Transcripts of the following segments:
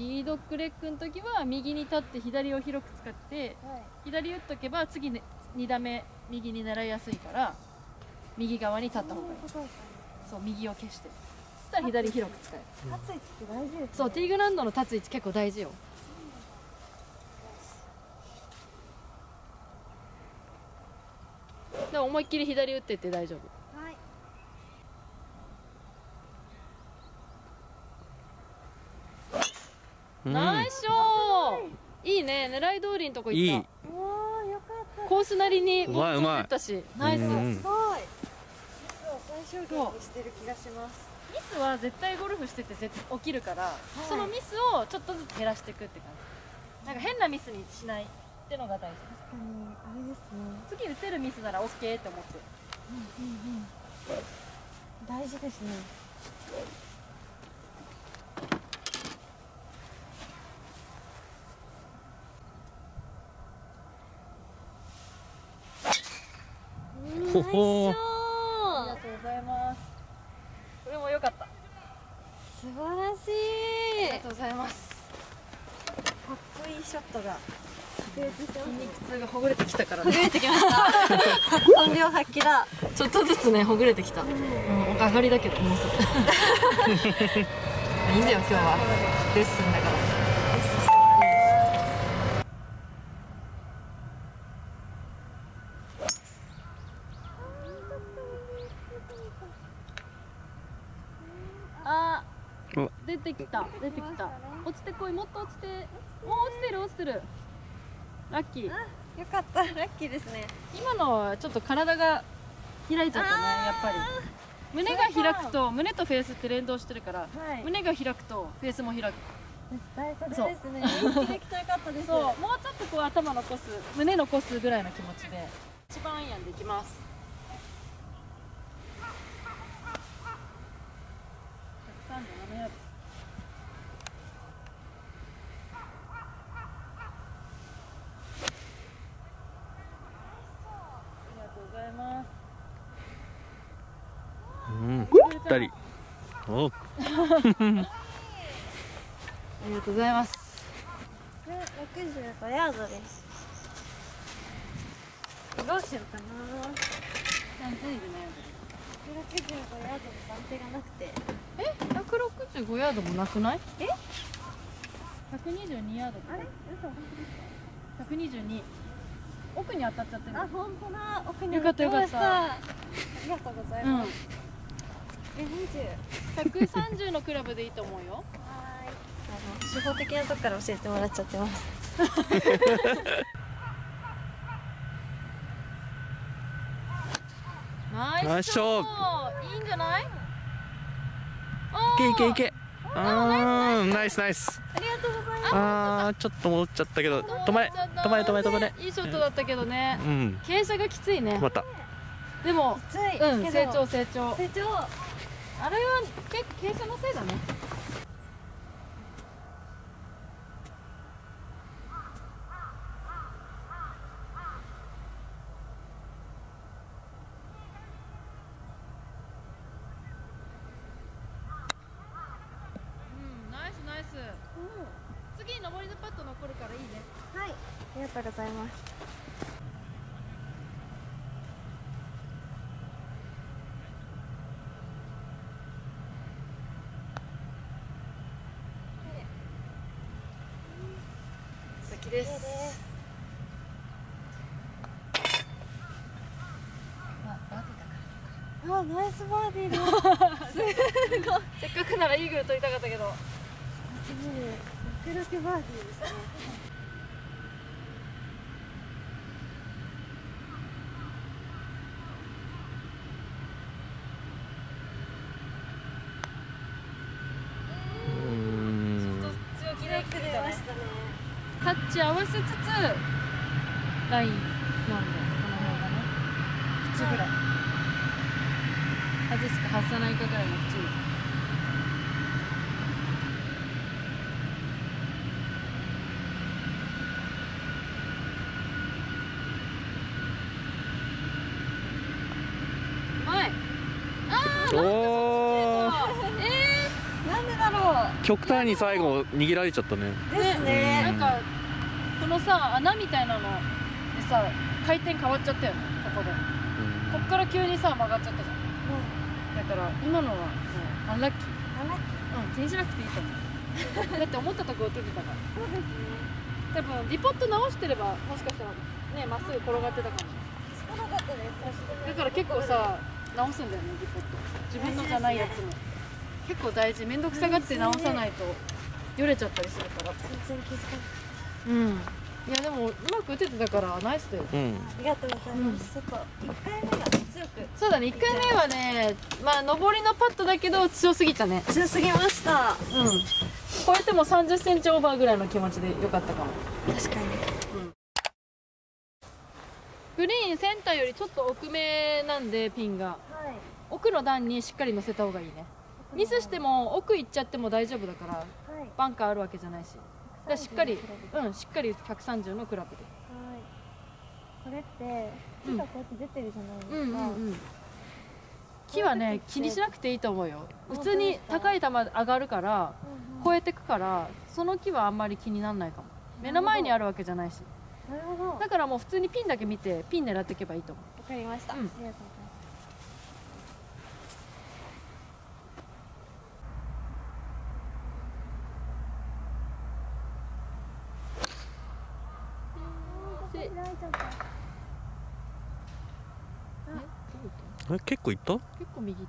右ドッグレッグの時は右に立って左を広く使ってはい。左打っとけば次、ね、2打目右に狙いやすいから右側に立った方がいい。そう右を消して。そしたら左広く使える。立つ位置って大事ですね。そうティーグラウンドの立つ位置結構大事よ。でも思いっきり左打ってって大丈夫はいうんナイスショー。いいね。狙い通りのとこ行った。コースなりにうまいうまい。ボール飛んでったし。ナイス。うん。すごい。ミスを最小限にしてる気がします。ミスは絶対ゴルフしてて絶対起きるから、い。そのミスをちょっとずつ減らしていくって感じ。なんか変なミスにしないってのが大事。確かにあれですね。次打てるミスなら OK って思ってうんうんうん。大事ですねほほーありがとうございます。これも良かった。あ素晴らしい。りがとうございますかっこいいショットが。筋肉痛がほぐれてきたからほぐねれてきました。本領発揮だ。ちょっとずつねほぐれてきた、うん、上がりだけどもうすぐ いいんだよ今日は。レッスンだからあうわ出てきた。出てきた。落ちてこい。もっと落ちて。もう落ちてる落ちてる。ラッキー。よかった。ラッキーですね。今のはちょっと体が開いちゃったねやっぱり。胸が開くと胸とフェースって連動してるから、はい。胸が開くとフェースも開く。絶対それですね。元気できたよかったです。そう。もうちょっとこう頭残す胸残すぐらいの気持ちで。一番アイアンでいきます。137ヤードありがとうございますうんぴったり。お。ありがとうございます。165ヤードです。どうしようかな。何点いるね165ヤードの番手がなくて。え？165ヤードもなくない？え？122ヤード。あれ？嘘。122奥に当たっちゃってる。あ本当だ。奥によかったよかった。ありがとうございうんます、え20 130のクラブでいいと思うよ。はい。あの初歩的なとこから教えてもらっちゃってます。ナイスナイスショいいんじゃない？いけいけいけ。あーナイスナイス。ありがとうございます。あーちょっと戻っちゃったけど止まれ止まれ止まれ止まれ。いいショットだったけどね。う、ん。傾斜がきついね。止まった。きでもつい、うん成長成長。成長あれは結構傾斜のせいだねうんナイスナイス次上りのパット残るからいいねはいありがとうございます先です。まあナイスバーディーだ。すごい。せっかくならイーグル取りたかったけど。すごい。楽々バーディーですねうーん強気キレイク出ましたねタッチ合わせつつラインなんでこの辺がね縁ぐらい外すか外さないかぐらいの縁前あおー。ーえなんでだろう？極端に最後握られちゃったね。ですなねんかこのさ穴みたいなのでさ回転変わっちゃったよねここで。こっから急にさ曲がっちゃったじゃん。だから今のはもうアンラッキーうん気にしなくていいと思う。だって思ったところ飛びたから。そうですね。多分リポット直してればもしかしたらねまっすぐ転がってたかも。少なかったですだから結構さ直すんだよねリポット。自分のじゃないやつも。結構大事。面倒くさがって直さないとよれちゃったりするから。全然気づかうん。いやでもうまく打ててたからナイスだよ。うん。ありがとうございます、ちょっと一回目が強く。そうだね。1回目はねまあ上りのパットだけど強すぎたね。強すぎました。うん。超えても3 0センチオーバーぐらいの気持ちでよかったかも。確かに。グリーンセンターよりちょっと奥めなんでピンが。はい。奥の段にしっかり乗せた方がいいね。ミスしても奥行っちゃっても大丈夫だからはい。バンカーあるわけじゃないしらしっかりうんしっかり130のクラブで。はい。これってうん。木がこうやって出てるじゃないですか、うんうんうん。木はね気にしなくていいと思うよ。普通に高い球上がるからうんうん。越えてくからその木はあんまり気にならないかも。目の前にあるわけじゃないし。なるほど。わだからもう普通にピンだけ見てピン狙っていけばいいと思う。かりました、うんありがとうございます開いちゃったえ結構いった？結構右行っ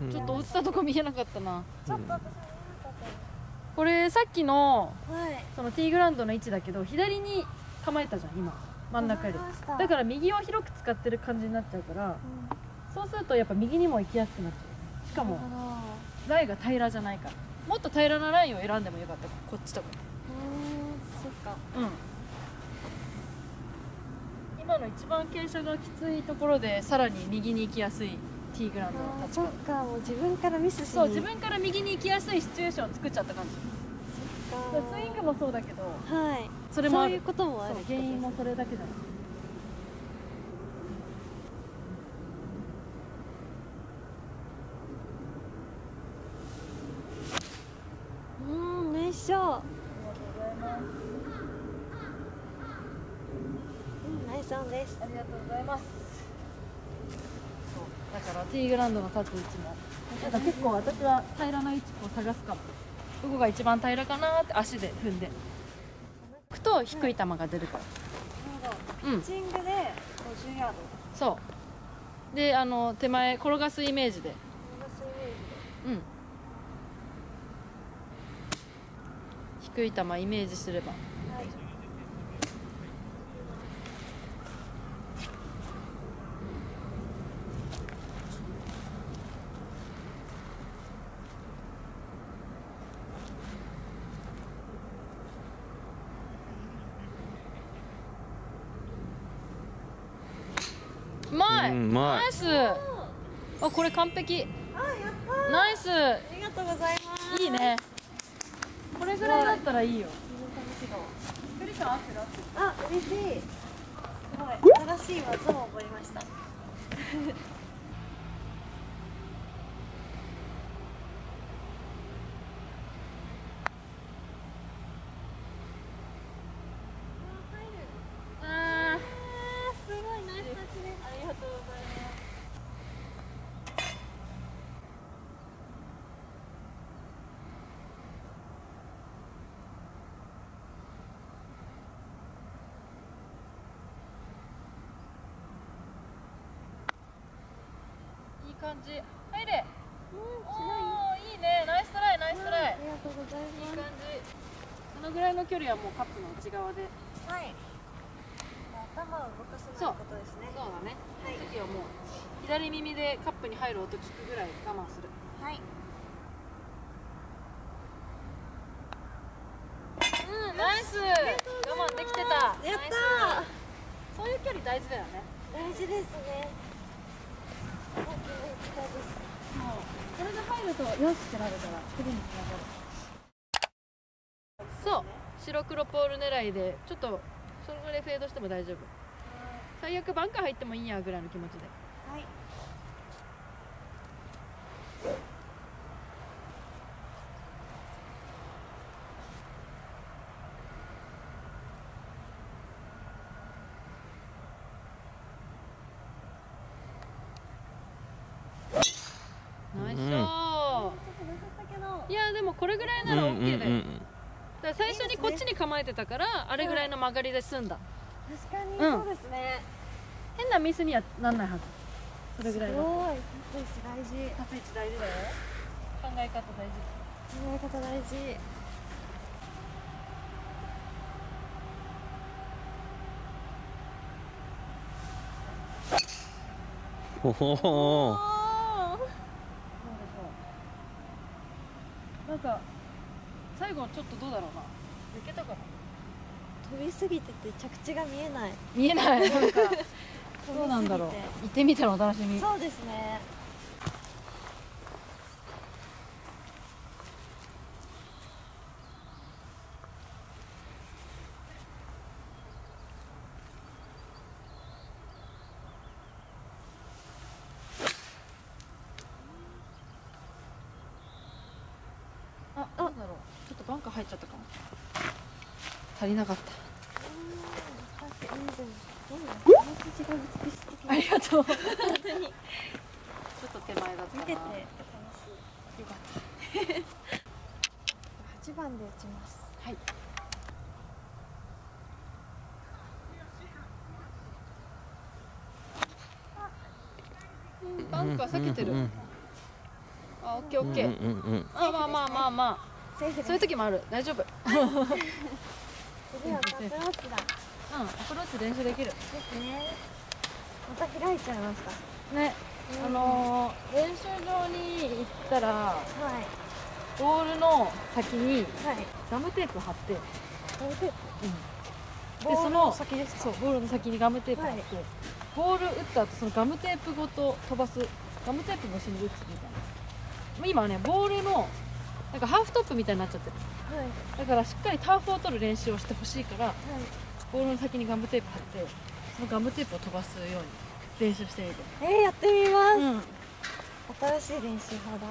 た。うん。ちょっと落ちたとこ見えなかったな。ちょっと私も見えなかったこれさっきのはい。そのティーグラウンドの位置だけど左に構えたじゃん今。真ん中より。だから右を広く使ってる感じになっちゃうからうん。そうするとやっぱ右にも行きやすくなっちゃう。しかもライが平らじゃないから。もっと平らなラインを選んでもよかった。こっちとかか。うん。今の一番傾斜がきついところでさらに右に行きやすいティーグラウンド。の立ち方そっかもう自分からミスそう自分から右に行きやすいシチュエーションを作っちゃった感じ。スイングもそうだけどはい。それもそういうこともある原因もそれだけじゃないうーんナイスショーうんナイスオンです。ありがとうございます。そうだからティーグラウンドの立つ位置も。なんか結構私は平らな位置を探すかも。どこが一番平らかなって足で踏んで。行くと低い球が出るから。うん。ピッチングで50ヤード。そう。であの手前転がすイメージで。これがそういうイメージで。うん。低い球イメージすればはいうまい、うんうまい。ナイス。あこれ完璧。あやったナイス。ありがとうございます。いいね。これぐらいだったらいいよ。距離感合ってるあ嬉しい。すごい。新しい技を覚えましたあすごいナイスタッチですありがとうございますーいい感じ。入れ。うんおーい？いね。ナイストライナイストライ。ありがとうございいいます。感じそのぐらいの距離はもうカップの内側ではい。頭を動かさないことですね。そう。だね。はい。次はもう左耳でカップに入る音聞くぐらい我慢する。はい。うんナイス。我慢できてた。やったそういう距離大事だよね。大事ですね一打ですもうこれで入るとよしってなるから次につながるそう。白黒ポール狙いでちょっとそれぐらいフェードしても大丈夫。最悪バンカー入ってもいいやぐらいの気持ちで。はいもこれぐらいなら OK だよ、うんうんだから最初にこっちに構えてたからあれぐらいの曲がりで済んだ。確かにうん。そうですね、変なミスにはなんないはず。それぐらいのすごい。立ち位置大事。立ち位置大事だよ。考え方大事。考え方大事。おおなんか最後ちょっとどうだろうな抜けたかな飛びすぎてて着地が見えない。見えない。なんか。どうなんだろう。行ってみたらお楽しみ。そうですねあどうだろうちょっとバンカー入っちゃったかも足りなかった。あるりがとう。本当に。ちょっと手前だったな。見てて楽しい。よかった8番で打ちます。はい。うん。バンカー避けてる、うんうんあオッケーオッケー、あまあまあまあまあ。そういう時もある。大丈夫 次はアプローチだプローチ練習できる。ですね。また開いちゃいました。ね。あのー、練習場に行ったらはい。ボールの先にはい。ガムテープ貼って、これででボールそのの先ですそうボールの先にガムテープ貼って、はい。ボール打った後そのガムテープごと飛ばすガムテープ越しに打つみたいな。今ねボールのなんかハーフトップみたいになっちゃってる。はいだからしっかりターフを取る練習をしてほしいからはい。ボールの先にガムテープ貼ってそのガムテープを飛ばすように練習してみて。えー、やってみます、うん。新しい練習法だ。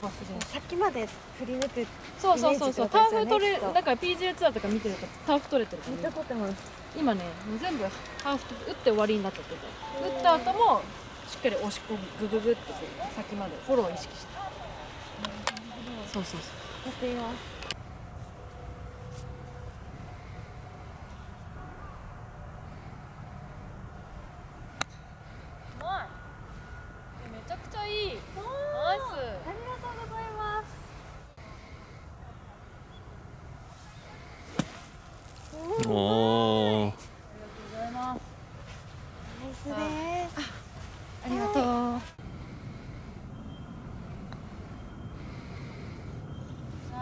飛ばす練習先まで振り抜くそうそうそうそう、ターフ取れきっとなんか PGA ツアーとか見てるとターフ取れてるかめっちゃら、ね、取ってます今ねもう全部ハーフ打って終わりになっちゃってて打った後もしっかり押し込むグググって先までフォローを意識して。そうそうそう。やってみますうまいめちゃくちゃいいナイスありがとうございますおおありがとうございますナイスですありがとうあ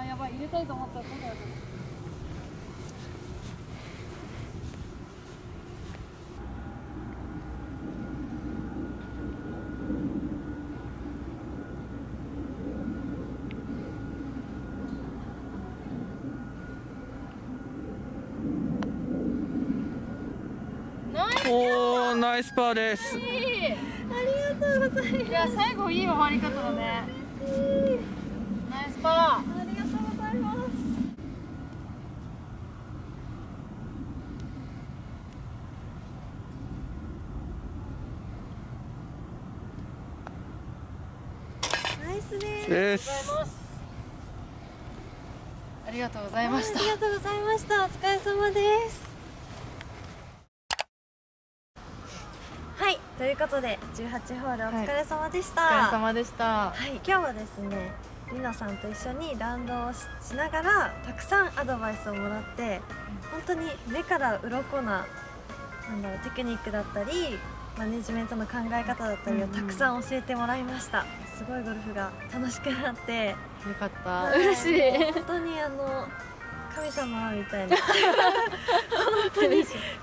ーやばい入れたいと思ったら今度はナイスおおナイスパーです。ありがとうございます。いや最後いい終わり方だね。ナイスパありがとうございます。ナイスです。です。ありがとうございました。ありがとうございました。お疲れ様ですはいということで18ホールお疲れ様でした、お疲れ様でした。はい、今日はですねりなさんと一緒にラウンドをししながらたくさんアドバイスをもらって本当に目から鱗ななんだろうテクニックだったりマネジメントの考え方だったりをたくさん教えてもらいました、すごいゴルフが楽しくなって。よかった。は い嬉しい。本当にあの神様みたいな。本当に。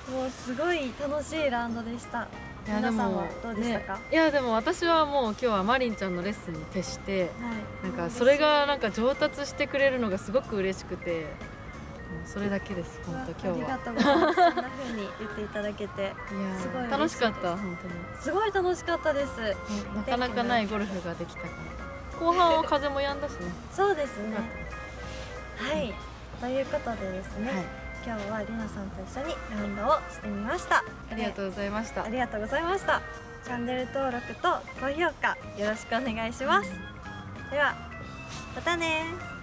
もうすごい楽しいラウンドでした皆さんはどうでしたか、ね。いやでも私はもう今日はマリンちゃんのレッスンに徹してはい。なんかそれがなんか上達してくれるのがすごく嬉しくてそれだけです本当今日は。ありがとうございます。そんな風に言っていただけてすごい楽しかった本当に。すごい楽しかったです。ねなかなかないゴルフができたから。後半は風も止んだしね。そうですね。はい。ということでですね、はい今日はりなさんと一緒にラウンドをしてみました。ありがとうございました。ありがとうございました。チャンネル登録と高評価よろしくお願いします。ではまたね